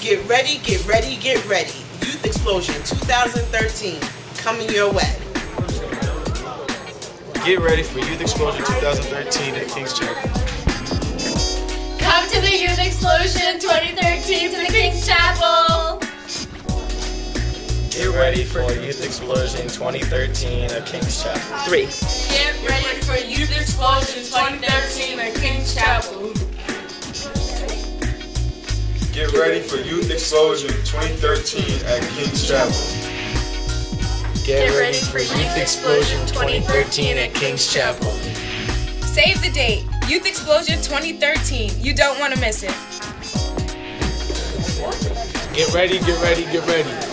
Get ready, get ready, get ready. Youth Explosion 2013 coming your way. Get ready for Youth Explosion 2013 at King's Chapel. Come to the Youth Explosion 2013 to the King's Chapel. Get ready for Youth Explosion 2013 at King's Chapel. Three. Get ready Get ready for Youth Explosion 2013 at King's Chapel. Get ready for Youth Explosion 2013 at King's Chapel. Save the date. Youth Explosion 2013. You don't want to miss it. Get ready, get ready, get ready.